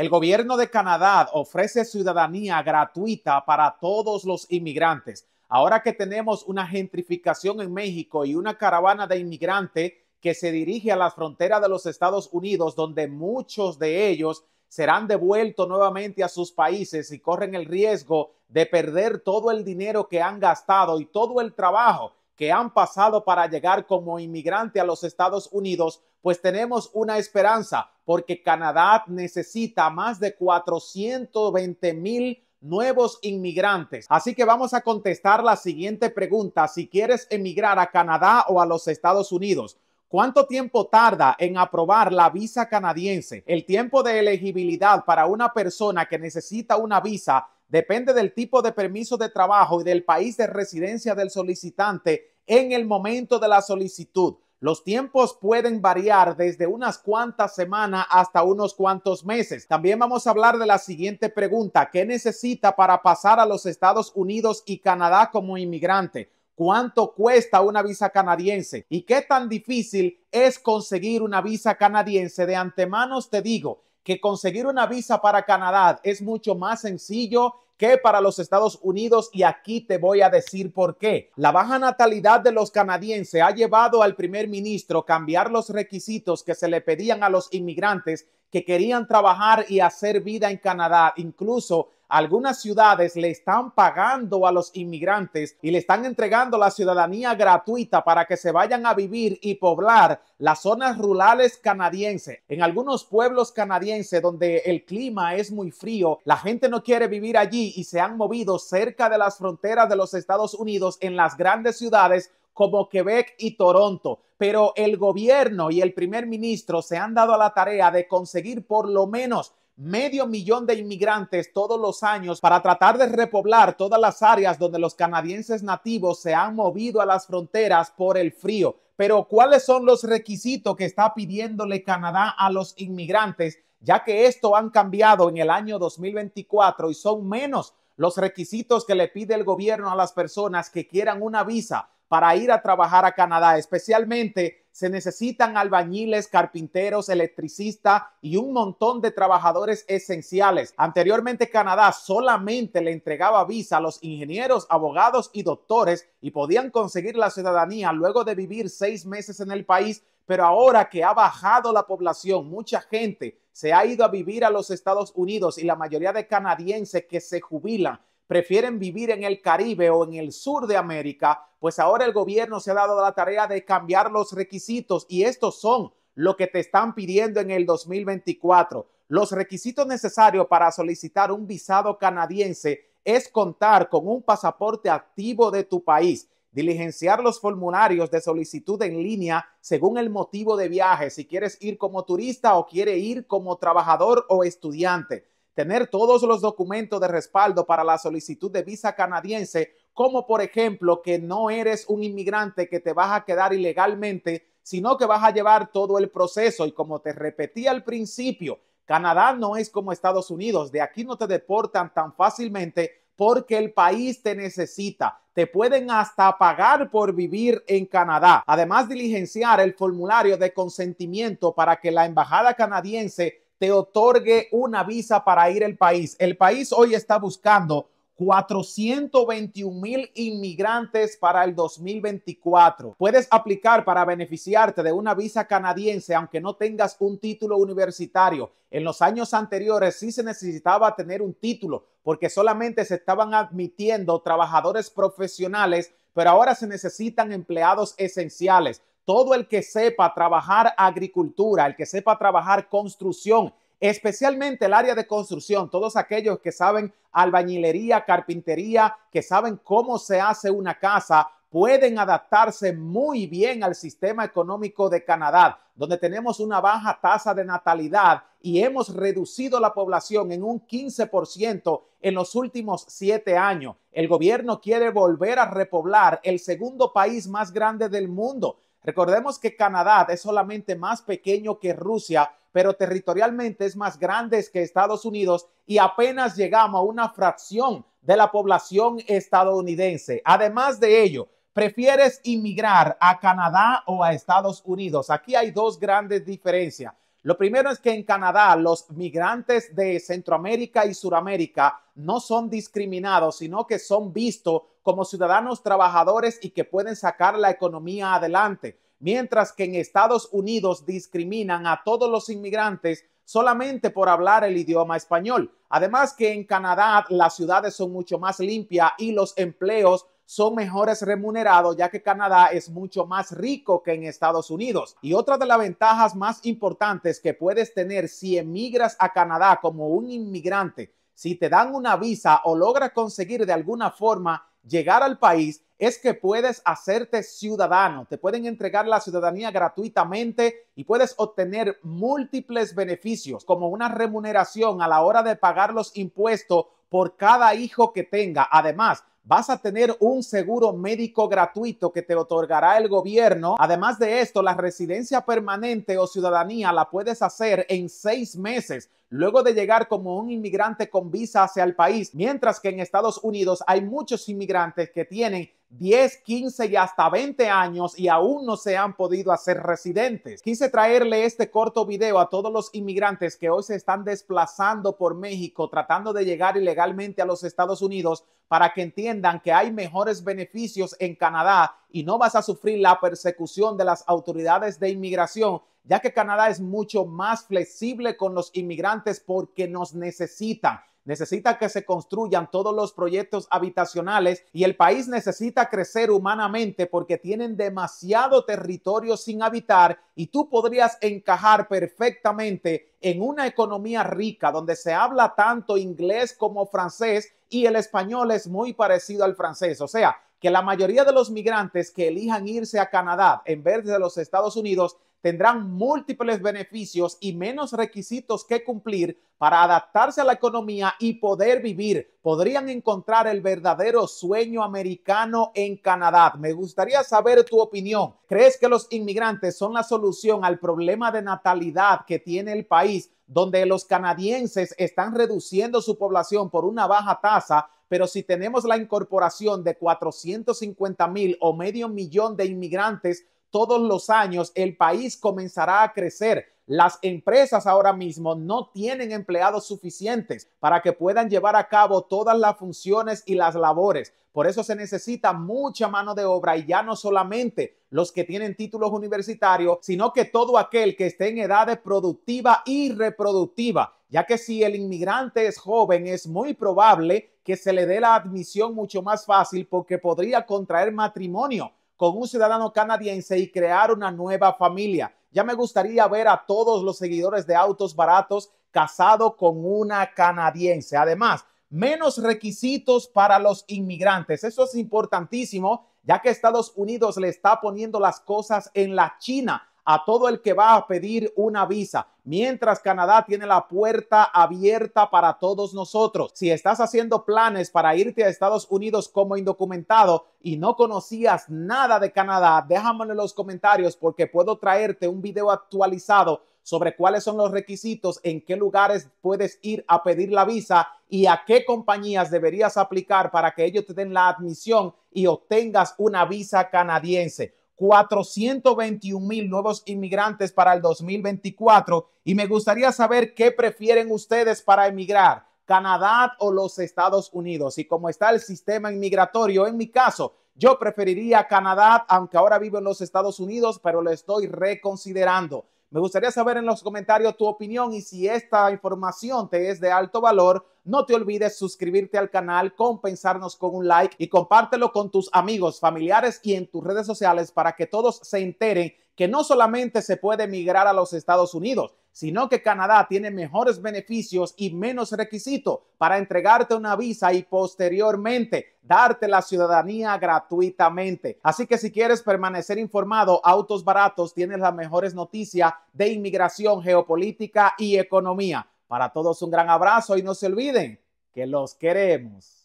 El gobierno de Canadá ofrece ciudadanía gratuita para todos los inmigrantes. Ahora que tenemos una gentrificación en México y una caravana de inmigrantes que se dirige a las fronteras de los Estados Unidos, donde muchos de ellos serán devueltos nuevamente a sus países y corren el riesgo de perder todo el dinero que han gastado y todo el trabajo que han pasado para llegar como inmigrante a los Estados Unidos, pues tenemos una esperanza porque Canadá necesita más de 420 mil nuevos inmigrantes. Así que vamos a contestar la siguiente pregunta. Si quieres emigrar a Canadá o a los Estados Unidos, ¿Cuánto tiempo tarda en aprobar la visa canadiense? El tiempo de elegibilidad para una persona que necesita una visa depende del tipo de permiso de trabajo y del país de residencia del solicitante en el momento de la solicitud. Los tiempos pueden variar desde unas cuantas semanas hasta unos cuantos meses. También vamos a hablar de la siguiente pregunta. ¿Qué necesita para pasar a los Estados Unidos y Canadá como inmigrante? ¿Cuánto cuesta una visa canadiense? ¿Y qué tan difícil es conseguir una visa canadiense? De antemano te digo que conseguir una visa para Canadá es mucho más sencillo que para los Estados Unidos y aquí te voy a decir por qué. La baja natalidad de los canadienses ha llevado al primer ministro cambiar los requisitos que se le pedían a los inmigrantes que querían trabajar y hacer vida en Canadá, incluso algunas ciudades le están pagando a los inmigrantes y le están entregando la ciudadanía gratuita para que se vayan a vivir y poblar las zonas rurales canadienses. En algunos pueblos canadienses donde el clima es muy frío, la gente no quiere vivir allí y se han movido cerca de las fronteras de los Estados Unidos en las grandes ciudades como Quebec y Toronto. Pero el gobierno y el primer ministro se han dado a la tarea de conseguir por lo menos medio millón de inmigrantes todos los años para tratar de repoblar todas las áreas donde los canadienses nativos se han movido a las fronteras por el frío. Pero ¿cuáles son los requisitos que está pidiéndole Canadá a los inmigrantes? Ya que esto han cambiado en el año 2024 y son menos los requisitos que le pide el gobierno a las personas que quieran una visa para ir a trabajar a Canadá. Especialmente se necesitan albañiles, carpinteros, electricistas y un montón de trabajadores esenciales. Anteriormente Canadá solamente le entregaba visa a los ingenieros, abogados y doctores y podían conseguir la ciudadanía luego de vivir seis meses en el país. Pero ahora que ha bajado la población, mucha gente se ha ido a vivir a los Estados Unidos y la mayoría de canadienses que se jubilan prefieren vivir en el Caribe o en el sur de América, pues ahora el gobierno se ha dado la tarea de cambiar los requisitos y estos son lo que te están pidiendo en el 2024. Los requisitos necesarios para solicitar un visado canadiense es contar con un pasaporte activo de tu país, diligenciar los formularios de solicitud en línea según el motivo de viaje, si quieres ir como turista o quiere ir como trabajador o estudiante tener todos los documentos de respaldo para la solicitud de visa canadiense, como por ejemplo que no eres un inmigrante que te vas a quedar ilegalmente, sino que vas a llevar todo el proceso. Y como te repetí al principio, Canadá no es como Estados Unidos, de aquí no te deportan tan fácilmente porque el país te necesita. Te pueden hasta pagar por vivir en Canadá. Además, diligenciar el formulario de consentimiento para que la embajada canadiense te otorgue una visa para ir al país. El país hoy está buscando 421 mil inmigrantes para el 2024. Puedes aplicar para beneficiarte de una visa canadiense aunque no tengas un título universitario. En los años anteriores sí se necesitaba tener un título porque solamente se estaban admitiendo trabajadores profesionales, pero ahora se necesitan empleados esenciales todo el que sepa trabajar agricultura, el que sepa trabajar construcción, especialmente el área de construcción, todos aquellos que saben albañilería, carpintería, que saben cómo se hace una casa, pueden adaptarse muy bien al sistema económico de Canadá, donde tenemos una baja tasa de natalidad y hemos reducido la población en un 15% en los últimos siete años. El gobierno quiere volver a repoblar el segundo país más grande del mundo Recordemos que Canadá es solamente más pequeño que Rusia, pero territorialmente es más grande que Estados Unidos y apenas llegamos a una fracción de la población estadounidense. Además de ello, ¿prefieres inmigrar a Canadá o a Estados Unidos? Aquí hay dos grandes diferencias. Lo primero es que en Canadá los migrantes de Centroamérica y Suramérica no son discriminados, sino que son vistos como ciudadanos trabajadores y que pueden sacar la economía adelante, mientras que en Estados Unidos discriminan a todos los inmigrantes solamente por hablar el idioma español. Además que en Canadá las ciudades son mucho más limpias y los empleos son mejores remunerados ya que Canadá es mucho más rico que en Estados Unidos. Y otra de las ventajas más importantes que puedes tener si emigras a Canadá como un inmigrante, si te dan una visa o logras conseguir de alguna forma llegar al país, es que puedes hacerte ciudadano, te pueden entregar la ciudadanía gratuitamente y puedes obtener múltiples beneficios como una remuneración a la hora de pagar los impuestos por cada hijo que tenga. Además, vas a tener un seguro médico gratuito que te otorgará el gobierno. Además de esto, la residencia permanente o ciudadanía la puedes hacer en seis meses luego de llegar como un inmigrante con visa hacia el país, mientras que en Estados Unidos hay muchos inmigrantes que tienen 10, 15 y hasta 20 años y aún no se han podido hacer residentes. Quise traerle este corto video a todos los inmigrantes que hoy se están desplazando por México tratando de llegar ilegalmente a los Estados Unidos para que entiendan que hay mejores beneficios en Canadá y no vas a sufrir la persecución de las autoridades de inmigración ya que Canadá es mucho más flexible con los inmigrantes porque nos necesitan. Necesita que se construyan todos los proyectos habitacionales y el país necesita crecer humanamente porque tienen demasiado territorio sin habitar y tú podrías encajar perfectamente en una economía rica donde se habla tanto inglés como francés y el español es muy parecido al francés. O sea, que la mayoría de los migrantes que elijan irse a Canadá en vez de los Estados Unidos tendrán múltiples beneficios y menos requisitos que cumplir para adaptarse a la economía y poder vivir. Podrían encontrar el verdadero sueño americano en Canadá. Me gustaría saber tu opinión. ¿Crees que los inmigrantes son la solución al problema de natalidad que tiene el país, donde los canadienses están reduciendo su población por una baja tasa? Pero si tenemos la incorporación de 450 mil o medio millón de inmigrantes, todos los años, el país comenzará a crecer. Las empresas ahora mismo no tienen empleados suficientes para que puedan llevar a cabo todas las funciones y las labores. Por eso se necesita mucha mano de obra y ya no solamente los que tienen títulos universitarios, sino que todo aquel que esté en edad productiva y reproductiva, ya que si el inmigrante es joven, es muy probable que se le dé la admisión mucho más fácil porque podría contraer matrimonio con un ciudadano canadiense y crear una nueva familia. Ya me gustaría ver a todos los seguidores de autos baratos casados con una canadiense. Además, menos requisitos para los inmigrantes. Eso es importantísimo, ya que Estados Unidos le está poniendo las cosas en la China a todo el que va a pedir una visa, mientras Canadá tiene la puerta abierta para todos nosotros. Si estás haciendo planes para irte a Estados Unidos como indocumentado y no conocías nada de Canadá, déjamelo en los comentarios porque puedo traerte un video actualizado sobre cuáles son los requisitos, en qué lugares puedes ir a pedir la visa y a qué compañías deberías aplicar para que ellos te den la admisión y obtengas una visa canadiense. 421 mil nuevos inmigrantes para el 2024 y me gustaría saber qué prefieren ustedes para emigrar, Canadá o los Estados Unidos. Y cómo está el sistema inmigratorio, en mi caso, yo preferiría Canadá, aunque ahora vivo en los Estados Unidos, pero lo estoy reconsiderando. Me gustaría saber en los comentarios tu opinión y si esta información te es de alto valor, no te olvides suscribirte al canal, compensarnos con un like y compártelo con tus amigos, familiares y en tus redes sociales para que todos se enteren que no solamente se puede migrar a los Estados Unidos, sino que Canadá tiene mejores beneficios y menos requisitos para entregarte una visa y posteriormente darte la ciudadanía gratuitamente. Así que si quieres permanecer informado, Autos Baratos tienes las mejores noticias de inmigración, geopolítica y economía. Para todos un gran abrazo y no se olviden que los queremos.